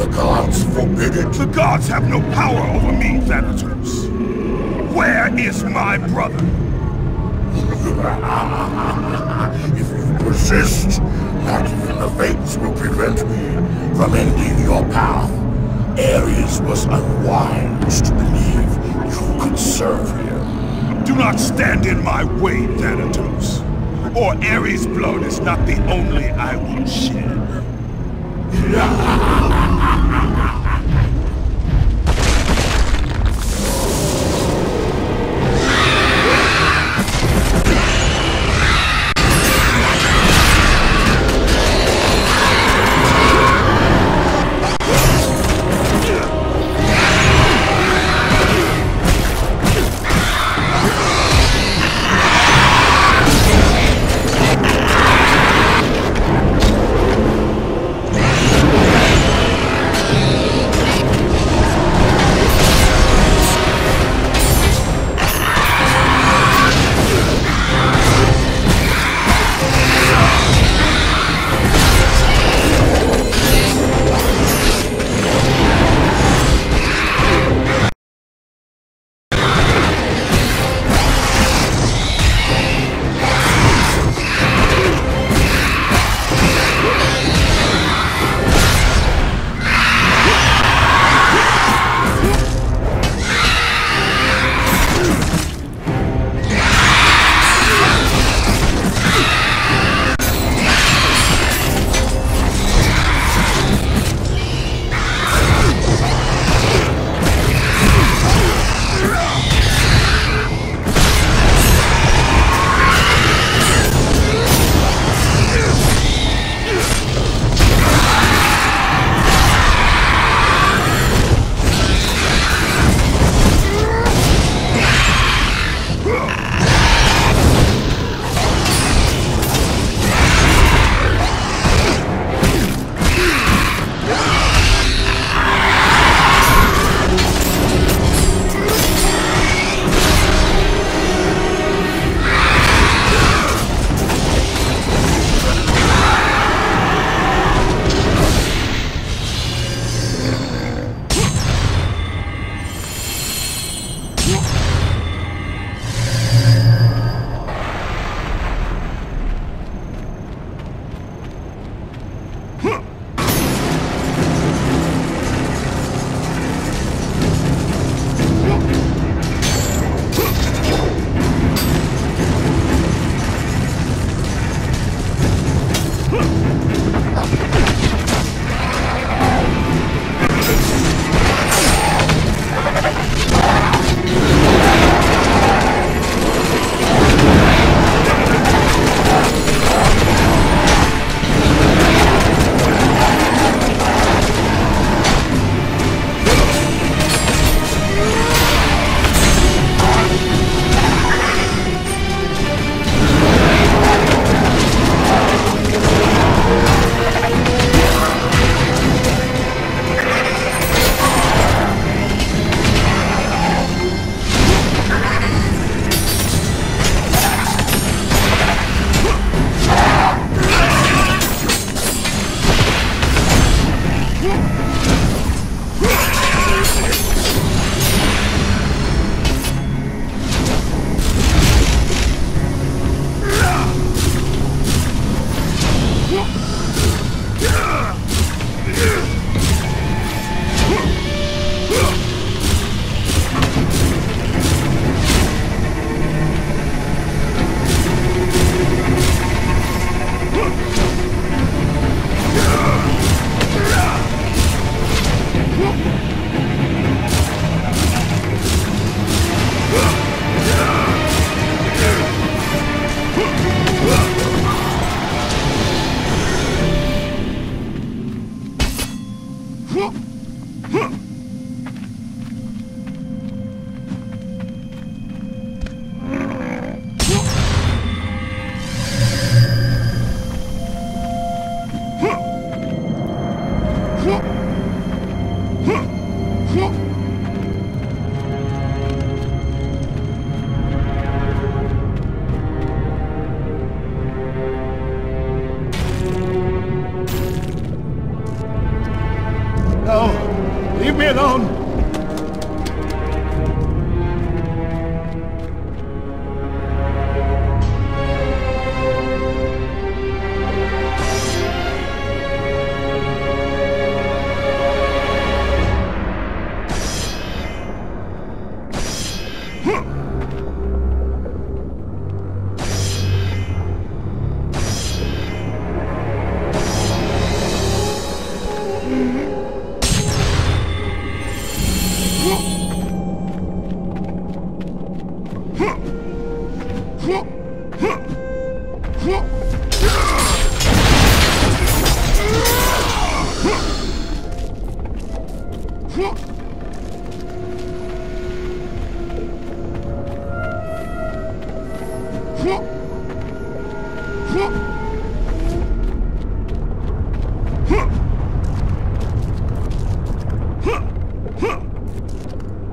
The gods forbid it. The gods have no power over me, Thanatos. Where is my brother? if you persist, not even the fates will prevent me from ending your path. Ares was unwise to believe you could serve him. Do not stand in my way, Thanatos. Or Ares' blood is not the only I will shed.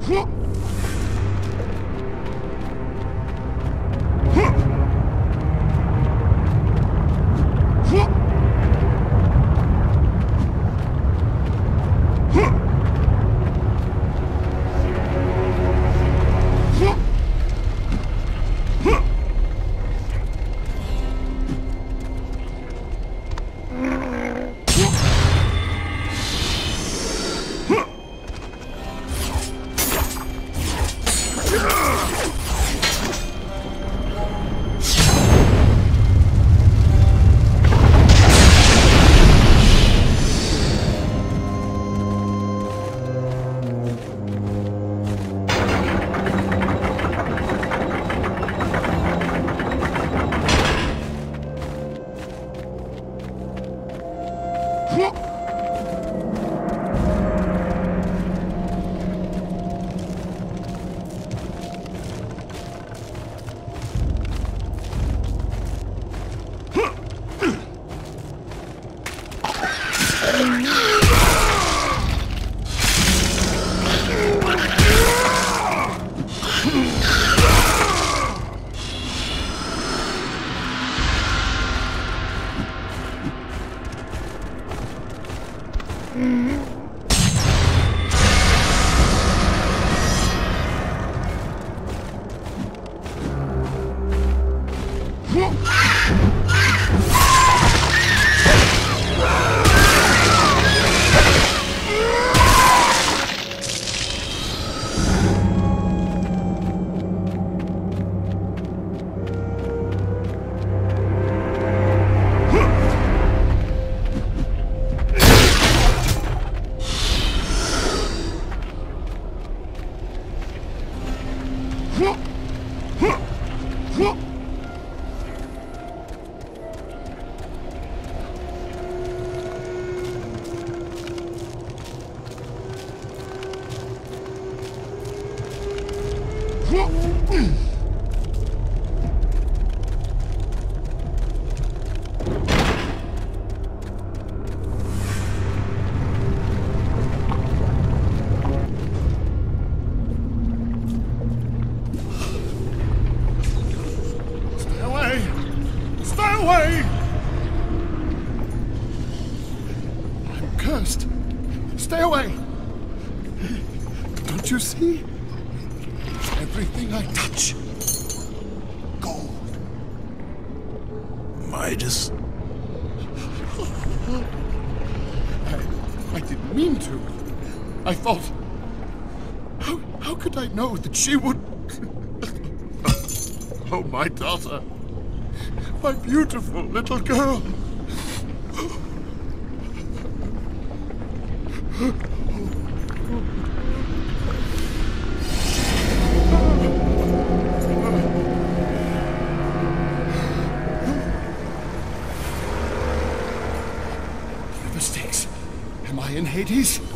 く Stay Don't you see? Everything I touch. Gold. Midas? I, I didn't mean to. I thought. How, how could I know that she would. Oh, my daughter. My beautiful little girl. Am I